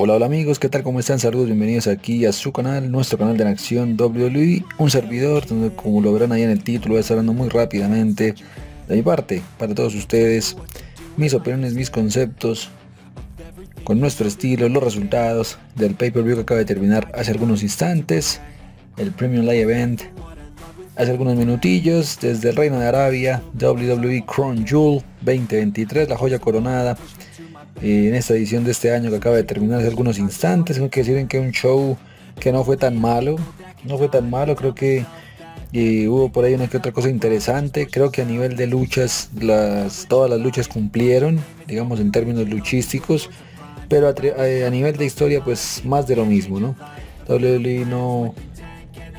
Hola, hola amigos, ¿qué tal? ¿Cómo están? Saludos, bienvenidos aquí a su canal, nuestro canal de en acción WWE, un servidor donde como lo verán ahí en el título voy a estar hablando muy rápidamente de mi parte, para todos ustedes, mis opiniones, mis conceptos, con nuestro estilo, los resultados del pay-per-view que acaba de terminar hace algunos instantes, el Premium Live Event, hace algunos minutillos, desde el Reino de Arabia, WWE Crown Jewel 2023, la joya coronada, en esta edición de este año que acaba de terminar hace algunos instantes. Tengo que decir que un show que no fue tan malo, no fue tan malo, creo que hubo por ahí una que otra cosa interesante. Creo que a nivel de luchas, las, todas las luchas cumplieron, digamos en términos luchísticos, pero a, nivel de historia, pues más de lo mismo, ¿no? WWE no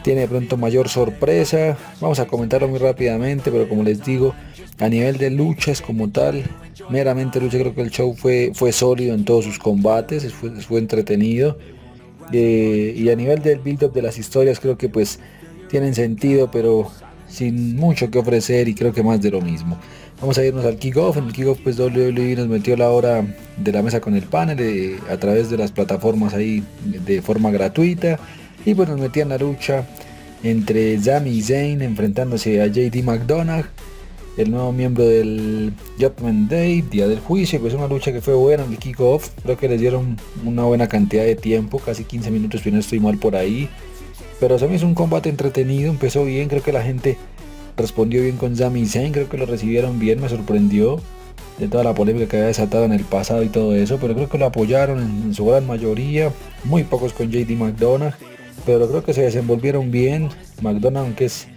tiene de pronto mayor sorpresa. Vamos a comentarlo muy rápidamente, pero como les digo, a nivel de luchas como tal, meramente lucha, creo que el show fue, fue sólido en todos sus combates, fue, fue entretenido. Eh, y a nivel del build-up de las historias, creo que pues tienen sentido, pero sin mucho que ofrecer y creo que más de lo mismo. Vamos a irnos al kickoff. En el kickoff pues WWE nos metió la hora de la mesa con el panel eh, a través de las plataformas ahí de forma gratuita. Y pues nos metían la lucha entre Sami Zayn enfrentándose a JD McDonagh el nuevo miembro del Judgment Day, Día del Juicio, pues una lucha que fue buena en el kickoff, creo que les dieron una buena cantidad de tiempo, casi 15 minutos, si no estoy mal por ahí, pero se me hizo un combate entretenido, empezó bien, creo que la gente respondió bien con Sami Zayn, creo que lo recibieron bien, me sorprendió de toda la polémica que había desatado en el pasado y todo eso, pero creo que lo apoyaron en, su gran mayoría, muy pocos con JD McDonagh, pero creo que se desenvolvieron bien, McDonagh aunque es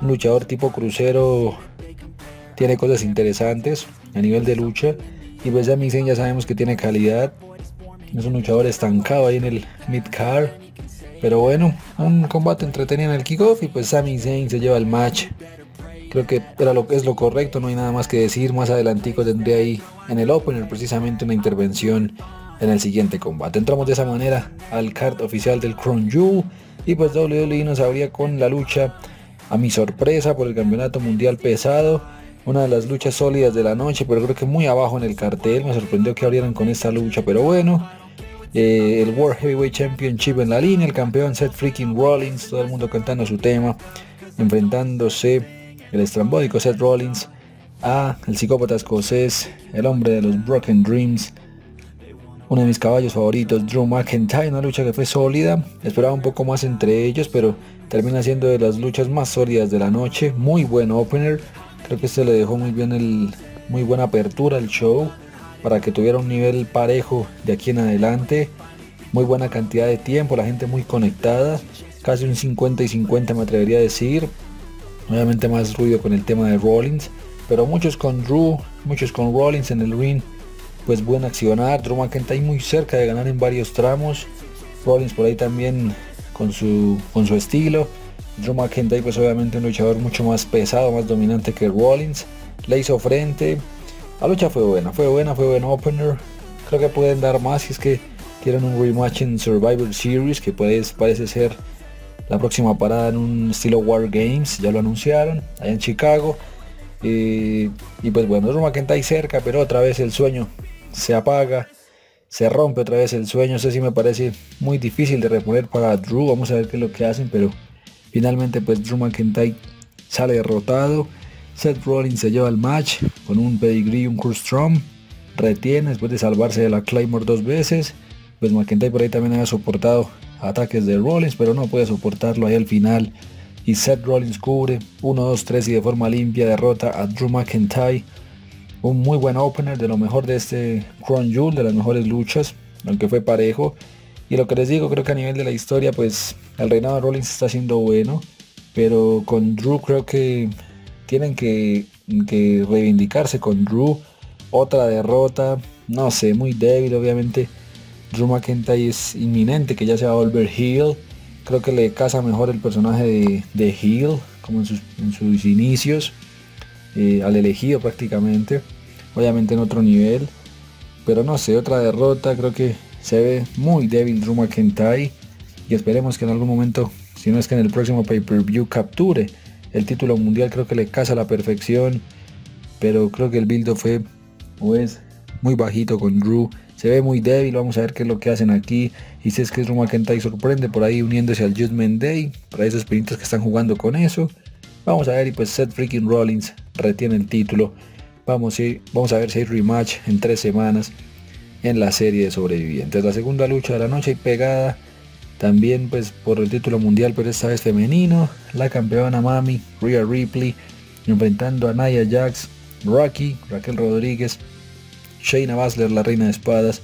un luchador tipo crucero tiene cosas interesantes a nivel de lucha. Y pues Zayn ya sabemos que tiene calidad. Es un luchador estancado ahí en el mid-car. Pero bueno, un combate entretenido en el kickoff y pues Sami Zayn se lleva el match. Creo que era lo que es lo correcto, no hay nada más que decir. Más adelantico tendría ahí en el opener precisamente una intervención en el siguiente combate. Entramos de esa manera al card oficial del Crown Jewel y pues WWE nos abría con la lucha a mi sorpresa por el campeonato mundial pesado una de las luchas sólidas de la noche, pero creo que muy abajo en el cartel. Me sorprendió que abrieran con esta lucha, pero bueno. Eh, el World Heavyweight Championship en la línea, el campeón Seth Freaking Rollins, todo el mundo cantando su tema, enfrentándose el estrambódico Seth Rollins a el psicópata escocés, el hombre de los Broken Dreams, uno de mis caballos favoritos, Drew McIntyre, una lucha que fue sólida, esperaba un poco más entre ellos, pero termina siendo de las luchas más sólidas de la noche, muy buen opener, Creo que se le dejó muy bien el muy buena apertura al show para que tuviera un nivel parejo de aquí en adelante. Muy buena cantidad de tiempo, la gente muy conectada, casi un 50 y 50 me atrevería a decir. Obviamente más ruido con el tema de Rollins, pero muchos con Drew, muchos con Rollins en el ring. Pues buen accionar, Drew McIntyre muy cerca de ganar en varios tramos. Rollins por ahí también con su, con su estilo. Drew McIntyre pues obviamente un luchador mucho más pesado, más dominante que Rollins. Le hizo frente. La lucha fue buena, fue buena, fue buen opener. Creo que pueden dar más si es que quieren un rematch en Survivor Series, que puede, parece ser la próxima parada en un estilo War Games, ya lo anunciaron, allá en Chicago. y pues bueno, Drew McIntyre cerca, pero otra vez el sueño se apaga, se rompe otra vez el sueño. Eso sí me parece muy difícil de reponer para Drew. Vamos a ver qué es lo que hacen, pero Finalmente pues Drew McIntyre sale derrotado. Seth Rollins se lleva el match con un pedigree un Strom. Retiene después de salvarse de la Claymore dos veces. Pues McIntyre por ahí también había soportado ataques de Rollins, pero no puede soportarlo ahí al final. Y Seth Rollins cubre 1, 2, 3 y de forma limpia derrota a Drew McIntyre. Un muy buen opener, de lo mejor de este Crown Jewel, de las mejores luchas, aunque fue parejo. Y lo que les digo, creo que a nivel de la historia, pues el reinado de Rollins está siendo bueno. Pero con Drew creo que tienen que, reivindicarse con Drew. Otra derrota, no sé, muy débil obviamente. Drew McIntyre es inminente que ya se va a volver heel. Creo que le casa mejor el personaje de, de heel, como en sus, inicios. Eh, al elegido prácticamente. Obviamente en otro nivel. Pero no sé, otra derrota. Creo que se ve muy débil Drew McIntyre y esperemos que en algún momento, si no es que en el próximo pay-per-view capture el título mundial, creo que le casa a la perfección, pero creo que el build fue o es muy bajito con Drew. se ve muy débil, vamos a ver qué es lo que hacen aquí. Y si es que Drew McIntyre sorprende por ahí uniéndose al Judgment Day, para esos pinitos que están jugando con eso. Vamos a ver y pues Seth freaking Rollins retiene el título. Vamos a, vamos a ver si hay rematch en tres semanas en la serie de sobrevivientes. La segunda lucha de la noche y pegada también pues por el título mundial, pero esta vez femenino. La campeona Mami, Rhea Ripley, enfrentando a Nia Jax, Rocky, Raquel Rodríguez, Shayna Baszler, la reina de espadas,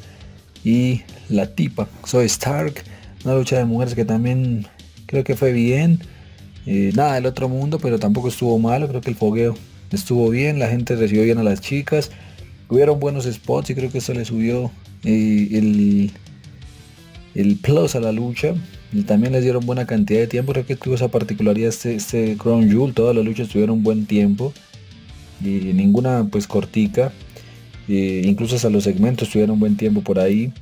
y la tipa, Zoe Stark. Una lucha de mujeres que también creo que fue bien. Eh, nada del otro mundo, pero tampoco estuvo malo. Creo que el fogueo estuvo bien. La gente recibió bien a las chicas. Hubieron buenos spots y creo que eso le subió eh, el, el plus a la lucha. Y también les dieron buena cantidad de tiempo. Creo que tuvo esa particularidad este, este Crown Jewel. Todas las luchas tuvieron buen tiempo. Y ninguna pues cortica. incluso hasta los segmentos tuvieron buen tiempo por ahí.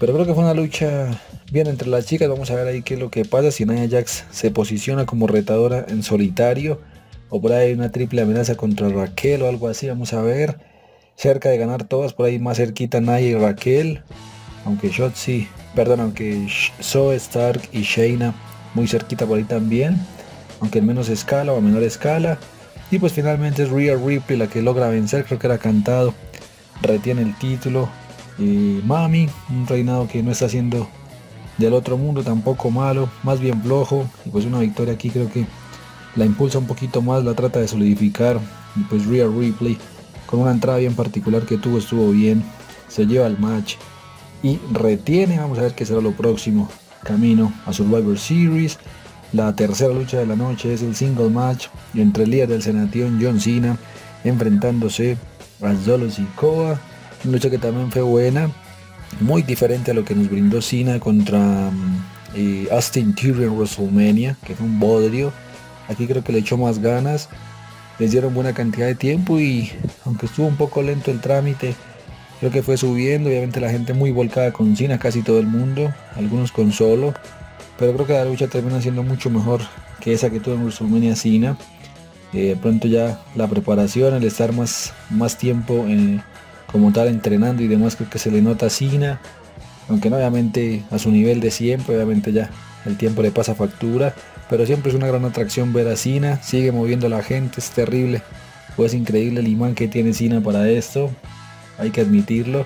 Pero creo que fue una lucha bien entre las chicas. Vamos a ver ahí qué es lo que pasa. Si Nia Jax se posiciona como retadora en solitario. O por ahí una triple amenaza contra Raquel o algo así. Vamos a ver cerca de ganar todas, por ahí más cerquita Naya y Raquel, aunque Shotzi, perdón, aunque Zoe Stark y Shayna muy cerquita por ahí también, aunque en menos escala o menor escala. Y pues finalmente es Rhea Ripley la que logra vencer, creo que era cantado, retiene el título. Y Mami, un reinado que no está haciendo del otro mundo tampoco malo, más bien flojo. Y pues una victoria aquí creo que la impulsa un poquito más, la trata de solidificar. Y pues Rhea Ripley con una entrada bien particular que tuvo, estuvo bien, se lleva el match y retiene, vamos a ver qué será lo próximo, camino a Survivor Series. La tercera lucha de la noche es el single match entre el líder del Senation John Cena enfrentándose a Zolo Sikoa, una lucha que también fue buena, muy diferente a lo que nos brindó Cena contra mm, eh, Austin Theory en WrestleMania, que fue un bodrio. Aquí creo que le echó más ganas les dieron buena cantidad de tiempo y aunque estuvo un poco lento el trámite, creo que fue subiendo, obviamente la gente muy volcada con Cina, casi todo el mundo, algunos con solo, pero creo que la lucha termina siendo mucho mejor que esa que tuvo en WrestleMania Cina. Eh, pronto ya la preparación, el estar más, más tiempo como tal entrenando y demás, creo que se le nota a aunque no obviamente a su nivel de siempre, obviamente ya el tiempo le pasa factura pero siempre es una gran atracción ver a Sina, sigue moviendo a la gente, es terrible, pues increíble el imán que tiene Sina para esto, hay que admitirlo.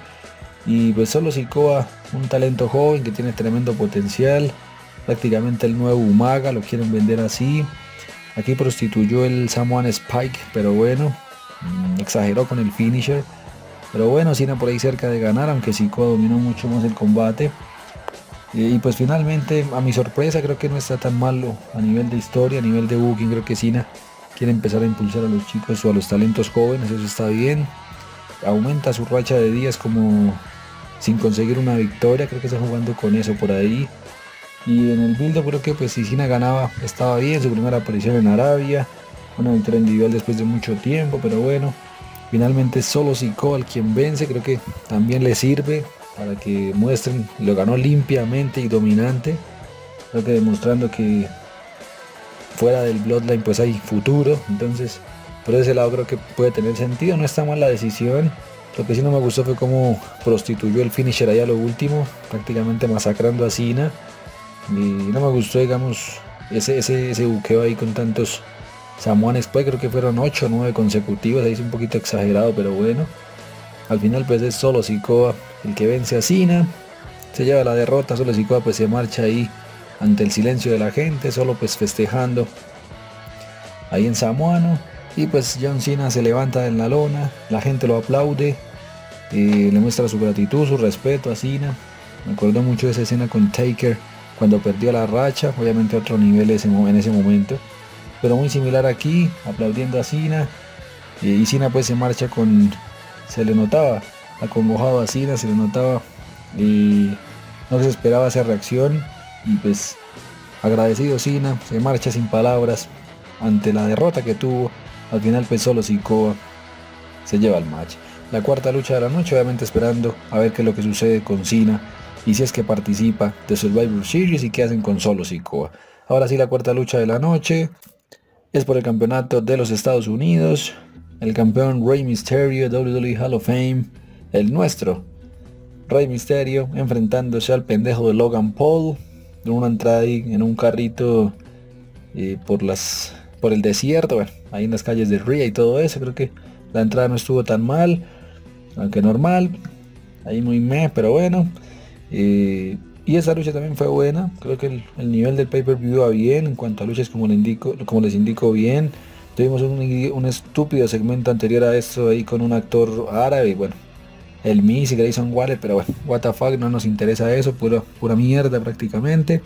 Y pues solo Sikoa, un talento joven que tiene tremendo potencial, prácticamente el nuevo Umaga, lo quieren vender así. Aquí prostituyó el Samoan Spike, pero bueno, mm, exageró con el finisher. Pero bueno, Sina por ahí cerca de ganar, aunque Sikoa dominó mucho más el combate. Y pues finalmente, a mi sorpresa, creo que no está tan malo a nivel de historia, a nivel de booking. Creo que Sina quiere empezar a impulsar a los chicos o a los talentos jóvenes, eso está bien. Aumenta su racha de días como sin conseguir una victoria, creo que está jugando con eso por ahí. Y en el build creo que pues si Sina ganaba estaba bien, su primera aparición en Arabia, una victoria individual después de mucho tiempo, pero bueno, finalmente solo Siko al quien vence, creo que también le sirve para que muestren, lo ganó limpiamente y dominante, creo que demostrando que fuera del Bloodline pues hay futuro, entonces por ese lado creo que puede tener sentido, no está mal la decisión, lo que sí no me gustó fue cómo prostituyó el finisher ahí a lo último, prácticamente masacrando a Cena, y no me gustó digamos ese, ese, ese buqueo ahí con tantos Samoanes, pues creo que fueron 8 o 9 consecutivos, ahí es un poquito exagerado, pero bueno. Al final pues es solo Sikoa el que vence a Cena. Se lleva la derrota, solo Sikoa pues se marcha ahí ante el silencio de la gente, solo pues festejando ahí en Samoano. Y pues John Cena se levanta en la lona, la gente lo aplaude, y le muestra su gratitud, su respeto a Cena. Me acuerdo mucho de esa escena con Taker cuando perdió la racha, obviamente otro nivel en ese momento. Pero muy similar aquí, aplaudiendo a Cena. Y Cena pues se marcha con se le notaba acongojado a Cena, se le notaba y no se esperaba esa reacción y pues agradecido Cena, se marcha sin palabras ante la derrota que tuvo, al final pues solo Sikoa se lleva el match. La cuarta lucha de la noche, obviamente esperando a ver qué es lo que sucede con Cena y si es que participa de Survivor Series y qué hacen con solo Sikoa. Ahora sí la cuarta lucha de la noche es por el campeonato de los Estados Unidos el campeón Rey Mysterio, WWE Hall of Fame, el nuestro, Rey Misterio enfrentándose al pendejo de Logan Paul. En una entrada ahí en un carrito eh, por las por el desierto, bueno, ahí en las calles de Ria y todo eso. Creo que la entrada no estuvo tan mal, aunque normal. Ahí muy meh, pero bueno. Eh, y esa lucha también fue buena. Creo que el, nivel del pay-per-view va bien. En cuanto a luchas, como, le indico, como les indico, bien. Tuvimos un, estúpido segmento anterior a esto ahí con un actor árabe. Bueno, el Miss y Grayson Waller, pero bueno, what the fuck, no nos interesa eso. Pura, pura mierda prácticamente.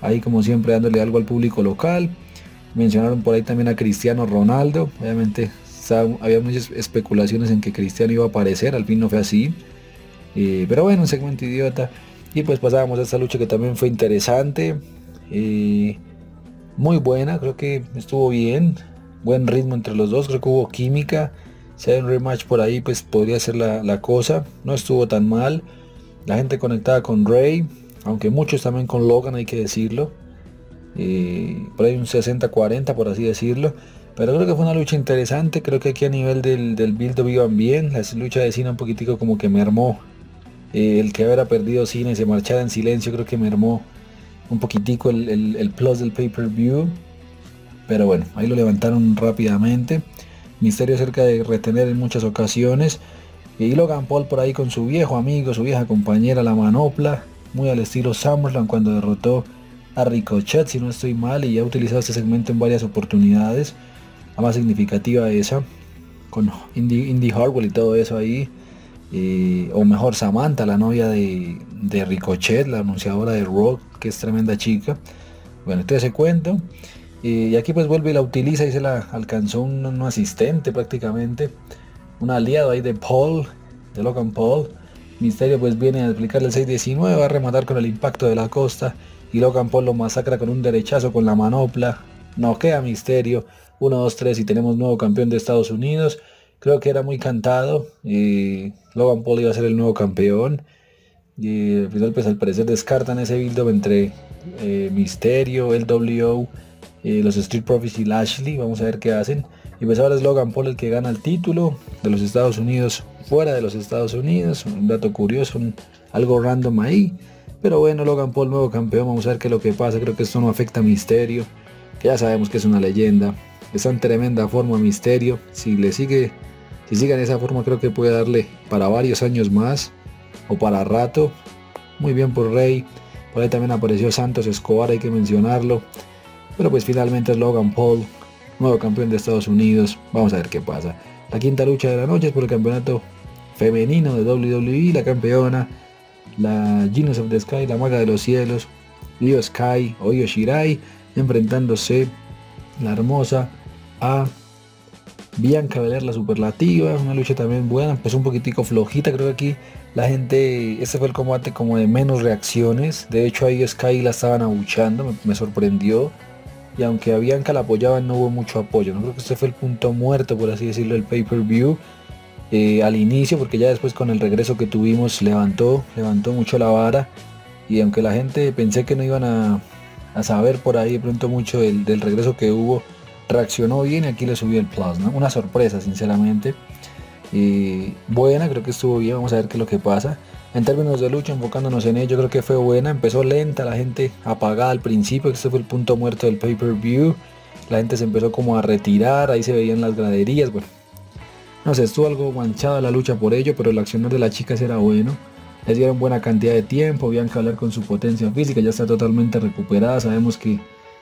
Ahí como siempre dándole algo al público local. Mencionaron por ahí también a Cristiano Ronaldo. Obviamente había muchas especulaciones en que Cristiano iba a aparecer. Al fin no fue así. Eh, pero bueno, un segmento idiota. Y pues pasábamos a esta lucha que también fue interesante. Eh, muy buena, creo que estuvo bien. Buen ritmo entre los dos, creo que hubo química. Si hay un rematch por ahí, pues podría ser la, cosa. No estuvo tan mal. La gente conectada con Rey, aunque muchos también con Logan, hay que decirlo. Eh, por ahí un 60-40, por así decirlo. Pero creo que fue una lucha interesante. Creo que aquí a nivel del, del build iban bien. La lucha de Cena un poquitico como que me armó eh, el que hubiera perdido cine se marchara en silencio creo que me armó un poquitico el, plus del pay-per-view. Pero bueno, ahí lo levantaron rápidamente. Misterio cerca de retener en muchas ocasiones. Y Logan Paul por ahí con su viejo amigo, su vieja compañera, la manopla. Muy al estilo SummerSlam cuando derrotó a Ricochet, si no estoy mal. Y ha utilizado este segmento en varias oportunidades. La más significativa esa. Con Indy, Indy Harwell y todo eso ahí. Eh, o mejor Samantha, la novia de, Ricochet, la anunciadora de Rock, que es tremenda chica. Bueno, este ese cuento. y aquí pues vuelve y la utiliza y se la alcanzó un, asistente prácticamente. Un aliado ahí de Paul, de Logan Paul. Misterio pues viene a explicarle el 619, va a rematar con el impacto de la costa. Y Logan Paul lo masacra con un derechazo con la manopla. No queda Misterio. 1, 2, 3 y tenemos nuevo campeón de Estados Unidos. Creo que era muy cantado. y Logan Paul iba a ser el nuevo campeón. Y al final pues al parecer descartan ese build entre eh, Misterio, el WO, eh, los Street Profits y Lashley. Vamos a ver qué hacen. Y pues ahora es Logan Paul el que gana el título de los Estados Unidos fuera de los Estados Unidos. Un dato curioso, algo random ahí. Pero bueno, Logan Paul nuevo campeón. Vamos a ver qué es lo que pasa. Creo que esto no afecta a Misterio. Que ya sabemos que es una leyenda. Está en tremenda forma Misterio. Si le sigue si sigan esa forma creo que puede darle para varios años más o para rato. Muy bien por Rey. Por ahí también apareció Santos Escobar, hay que mencionarlo. Pero pues finalmente es Logan Paul, nuevo campeón de Estados Unidos. Vamos a ver qué pasa. La quinta lucha de la noche es por el campeonato femenino de WWE, la campeona, la Genius of the Sky, la maga de los cielos, Io Sky o Io Shirai, enfrentándose la hermosa a Bianca Belair la superlativa, una lucha también buena, empezó un poquitico flojita, creo que aquí la gente, este fue el combate como de menos reacciones, de hecho ahí Sky la estaban abuchando, me, sorprendió, y aunque a Bianca la apoyaban no hubo mucho apoyo, no creo que este fue el punto muerto por así decirlo el pay-per-view, eh, al inicio, porque ya después con el regreso que tuvimos levantó, levantó mucho la vara, y aunque la gente pensé que no iban a, saber por ahí de pronto mucho del regreso que hubo, reaccionó bien y aquí le subió el plus, ¿no? Una sorpresa, sinceramente. Y buena, creo que estuvo bien, vamos a ver qué es lo que pasa. En términos de lucha, enfocándonos en ello, creo que fue buena. Empezó lenta, la gente apagada al principio, este fue el punto muerto del pay-per-view. La gente se empezó como a retirar, ahí se veían las graderías, bueno. No sé, estuvo algo manchada la lucha por ello, pero el accionar de las chicas era bueno. Les dieron buena cantidad de tiempo, habían que hablar con su potencia física, ya está totalmente recuperada. Sabemos que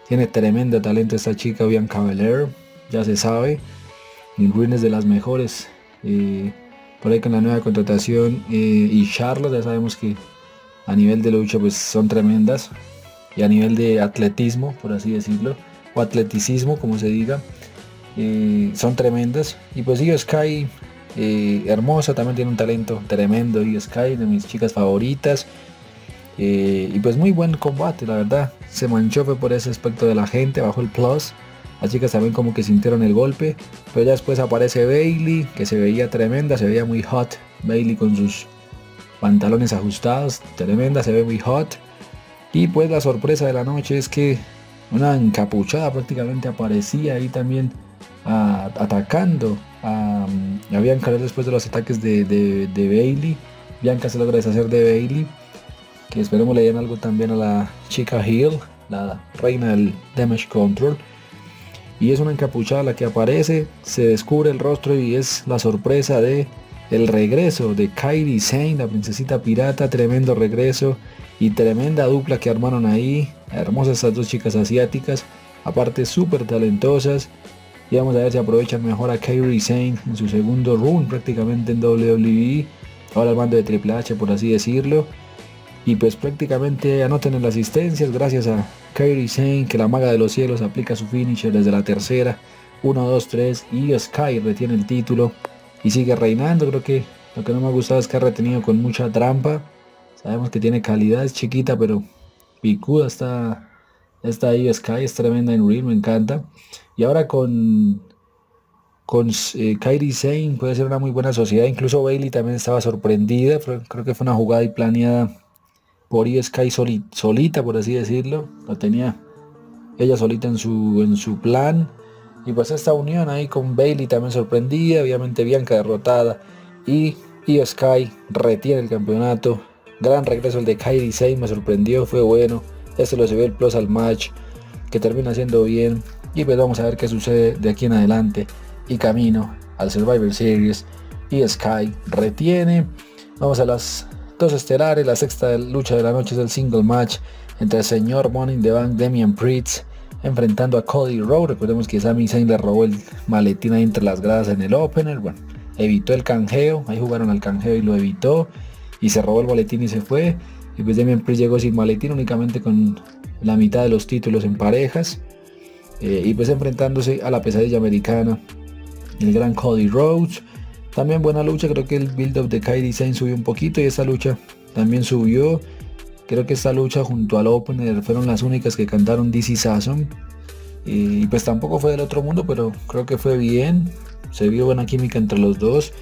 tiene tremendo talento esta chica Bianca Belair, ya se sabe. En Ruines de las mejores. Eh, por ahí con la nueva contratación eh, y Charlotte ya sabemos que a nivel de lucha pues son tremendas. Y a nivel de atletismo, por así decirlo. O atleticismo, como se diga. Eh, son tremendas. Y pues Io Sky, hermosa, también tiene un talento tremendo. Io Sky, de mis chicas favoritas. Eh, y pues muy buen combate, la verdad. Se manchó fue por ese aspecto de la gente, bajo el plus. Las chicas también como que sintieron el golpe. Pero ya después aparece Bailey, que se veía tremenda, se veía muy hot. Bailey con sus pantalones ajustados, tremenda, se ve muy hot. Y pues la sorpresa de la noche es que una encapuchada prácticamente aparecía ahí también atacando a, a Bianca después de los ataques de, de, de Bailey Bianca se logra deshacer de Bailey. Que esperemos le den algo también a la chica Hill, la reina del Damage Control. Y es una encapuchada la que aparece, se descubre el rostro y es la sorpresa de el regreso de Kairi Sane, la princesita pirata, tremendo regreso y tremenda dupla que armaron ahí. Hermosas estas dos chicas asiáticas, aparte súper talentosas. Y vamos a ver si aprovechan mejor a Kairi Sane en su segundo run prácticamente en WWE. Ahora al mando de Triple H por así decirlo. Y pues prácticamente anoten en las asistencias gracias a Kairi Sane que la maga de los cielos aplica su finisher desde la tercera. 1, 2, 3 y Sky retiene el título y sigue reinando. Creo que lo que no me ha gustado es que ha retenido con mucha trampa. Sabemos que tiene calidad, es chiquita pero picuda está esta Sky es tremenda en Real, me encanta. Y ahora con, con eh, Kairi puede ser una muy buena sociedad. Incluso Bailey también estaba sorprendida. creo que fue una jugada y planeada por Io Sky solita, por así decirlo. La tenía ella solita en su, en su plan. Y pues esta unión ahí con Bailey también sorprendida. Obviamente Bianca derrotada. Y Io Sky retiene el campeonato. Gran regreso el de Kairi Sane, me sorprendió, fue bueno. Este lo se ve el plus al match, que termina siendo bien. Y pues vamos a ver qué sucede de aquí en adelante. Y camino al Survivor Series. Y Sky retiene. Vamos a las dos estelares. La sexta lucha de la noche es el single match entre el señor Money the Bank, Damian Priest, enfrentando a Cody Rowe. Recordemos que Sami Zayn le robó el maletín ahí entre las gradas en el opener. Bueno, evitó el canjeo. Ahí jugaron al canjeo y lo evitó. Y se robó el maletín y se fue. Y pues Damian Priest llegó sin maletín, únicamente con la mitad de los títulos en parejas. Eh, y pues enfrentándose a la pesadilla americana, el gran Cody Rhodes. También buena lucha, creo que el build-up de Kai Design subió un poquito y esa lucha también subió. Creo que esta lucha junto al Opener fueron las únicas que cantaron DC Sasson. Y pues tampoco fue del otro mundo, pero creo que fue bien. Se vio buena química entre los dos.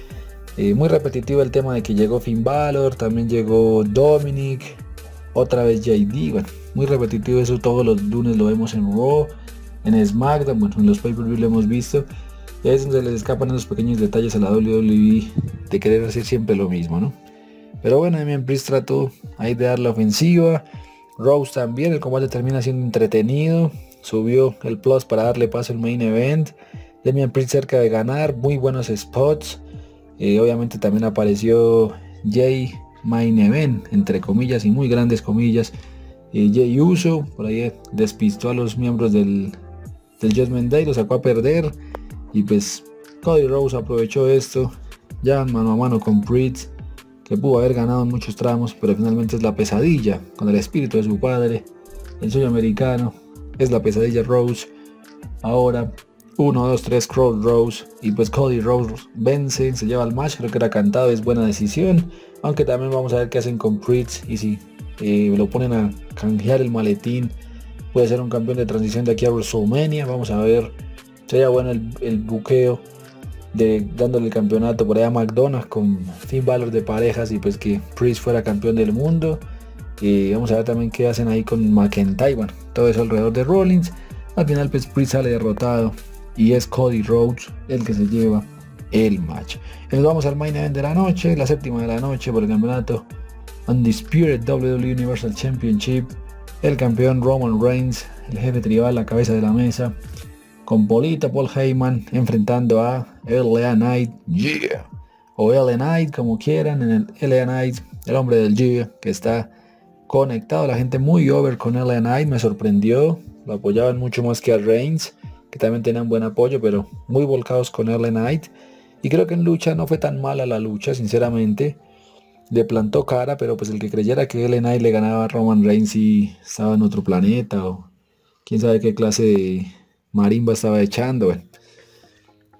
Eh, muy repetitivo el tema de que llegó Finn Balor, también llegó Dominic, otra vez JD, bueno, muy repetitivo eso todos los lunes lo vemos en Raw, en SmackDown, bueno, en los pay-per-view lo hemos visto. Y ahí es donde les escapan esos pequeños detalles a la WWE de querer hacer siempre lo mismo, ¿no? Pero bueno, Damian Priest trató ahí de dar la ofensiva. Rose también, el combate termina siendo entretenido. Subió el plus para darle paso al main event. Damian Priest cerca de ganar, muy buenos spots. Eh, obviamente también apareció Jay Main Event, entre comillas y muy grandes comillas. Eh, Jay Uso, por ahí despistó a los miembros del, del Judgment Day, lo sacó a perder. Y pues Cody Rose aprovechó esto, ya mano a mano con Priest, que pudo haber ganado en muchos tramos, pero finalmente es la pesadilla, con el espíritu de su padre, el sueño americano, es la pesadilla Rose. Ahora 1, 2, 3 Crow Rose y pues Cody Rose vence, se lleva el match, creo que era cantado, es buena decisión, aunque también vamos a ver qué hacen con Priest y si eh, lo ponen a canjear el maletín, puede ser un campeón de transición de aquí a WrestleMania, vamos a ver, sería bueno el, buqueo de dándole el campeonato por ahí a McDonald's con Finn Balor de parejas y pues que Priest fuera campeón del mundo. Y vamos a ver también qué hacen ahí con McIntyre, bueno, todo eso alrededor de Rollins. Al final pues Priest sale derrotado y es Cody Rhodes el que se lleva el match. Nos vamos al main event de la noche, la séptima de la noche por el campeonato Undisputed WWE Universal Championship. El campeón Roman Reigns, el jefe tribal, la cabeza de la mesa, con Polita Paul Heyman enfrentando a LA Knight, yeah, o LA Knight como quieran, en el LA Knight, el hombre del yeah, que está conectado, la gente muy over con LA Knight, me sorprendió, lo apoyaban mucho más que a Reigns que también tenían buen apoyo, pero muy volcados con LA Knight. Y creo que en lucha no fue tan mala la lucha, sinceramente. Le plantó cara, pero pues el que creyera que LA Knight le ganaba a Roman Reigns y estaba en otro planeta o quién sabe qué clase de marimba estaba echando.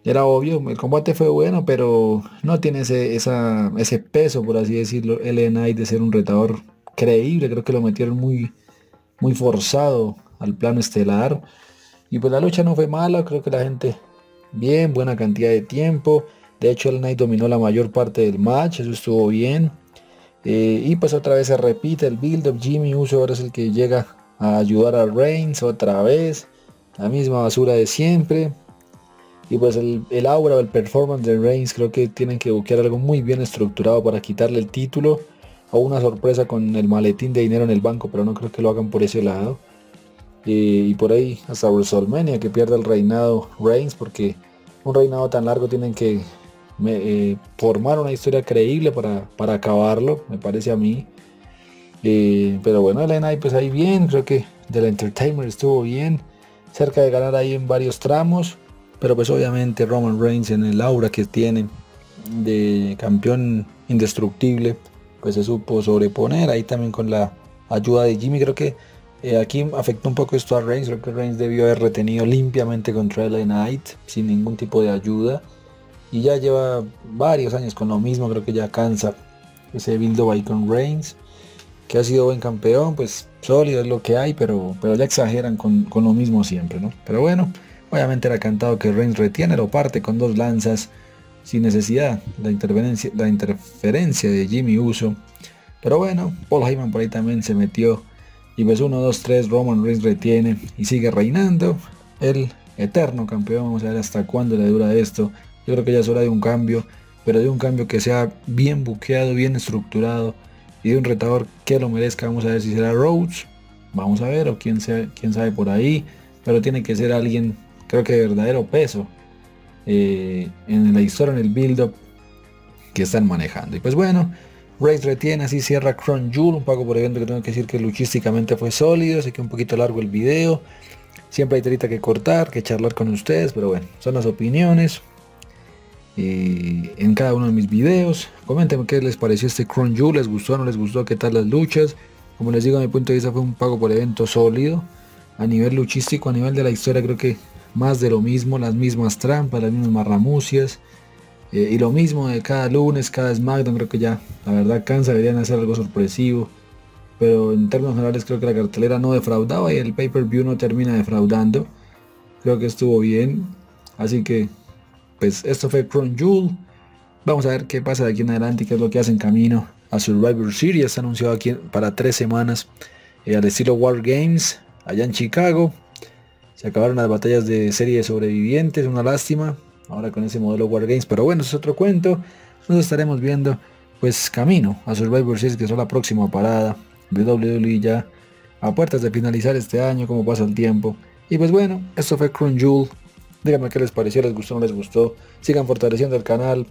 Era obvio, el combate fue bueno, pero no tiene ese, ese peso, por así decirlo, Knight de ser un retador creíble. Creo que lo metieron muy, muy forzado al plano estelar. Y pues la lucha no fue mala, creo que la gente bien, buena cantidad de tiempo. De hecho el Knight dominó la mayor parte del match, eso estuvo bien. Eh, y pues otra vez se repite el build up. Jimmy Uso ahora es el que llega a ayudar a Reigns otra vez. La misma basura de siempre. Y pues el, el aura o el performance de Reigns creo que tienen que buscar algo muy bien estructurado para quitarle el título. O una sorpresa con el maletín de dinero en el banco, pero no creo que lo hagan por ese lado. y por ahí hasta WrestleMania que pierda el reinado Reigns porque un reinado tan largo tienen que eh, formar una historia creíble para, para, acabarlo, me parece a mí. Eh, pero bueno, el NI pues ahí bien, creo que del Entertainment estuvo bien, cerca de ganar ahí en varios tramos. Pero pues obviamente Roman Reigns en el aura que tiene de campeón indestructible, pues se supo sobreponer ahí también con la ayuda de Jimmy. Creo que eh, aquí afectó un poco esto a Reigns. Creo que Reigns debió haber retenido limpiamente contra LA Knight sin ningún tipo de ayuda. Y ya lleva varios años con lo mismo. Creo que ya cansa ese build ahí con Reigns. Que ha sido buen campeón, pues sólido es lo que hay, pero, pero ya exageran con, con lo mismo siempre, ¿no? Pero bueno, Obviamente era cantado que Reigns retiene, lo parte con dos lanzas sin necesidad. La interferencia, la interferencia de Jimmy Uso. Pero bueno, Paul Heyman por ahí también se metió. Y pues 1, 2, 3, Roman Reigns retiene y sigue reinando. El eterno campeón. Vamos a ver hasta cuándo le dura esto. Yo creo que ya es hora de un cambio. Pero de un cambio que sea bien buqueado, bien estructurado. Y de un retador que lo merezca. Vamos a ver si será Rhodes. Vamos a ver. O quién, sea, quién sabe por ahí. Pero tiene que ser alguien creo que de verdadero peso eh, en la historia, en el build-up que están manejando. Y pues bueno, Race retiene, así cierra Crown Jewel, un poco por evento que tengo que decir que luchísticamente fue sólido, así que un poquito largo el video. Siempre hay telita que cortar, que charlar con ustedes, pero bueno, son las opiniones. Y en cada uno de mis videos. Comenten qué les pareció este Crown Jewel, les gustó no les gustó, qué tal las luchas. Como les digo, a mi punto de vista fue un pago por evento sólido. A nivel luchístico, a nivel de la historia, creo que más de lo mismo, las mismas trampas, las mismas marramucias. Eh, y lo mismo de cada lunes, cada SmackDown, creo que ya, la verdad, cansa, deberían hacer algo sorpresivo. Pero en términos generales creo que la cartelera no defraudaba y el pay-per-view no termina defraudando. Creo que estuvo bien. Así que, pues esto fue Crown Jewel. Vamos a ver qué pasa de aquí en adelante y qué es lo que hacen camino a Survivor Series. Está anunciado aquí para tres semanas eh, al estilo War Games allá en Chicago. Se acabaron las batallas de serie de sobrevivientes, una lástima. Ahora con ese modelo Wargames. Pero bueno, es otro cuento. Nos estaremos viendo pues camino a Survivor Series que es la próxima parada de WWE ya a puertas de finalizar este año, como pasa el tiempo. Y pues bueno, esto fue Crown Jewel. Díganme qué les pareció, les gustó no les gustó. Sigan fortaleciendo el canal.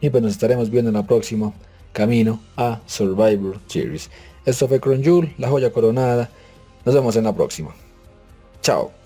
Y pues nos estaremos viendo en la próxima camino a Survivor Series. Esto fue Crown Jewel, la joya coronada. Nos vemos en la próxima. Chao.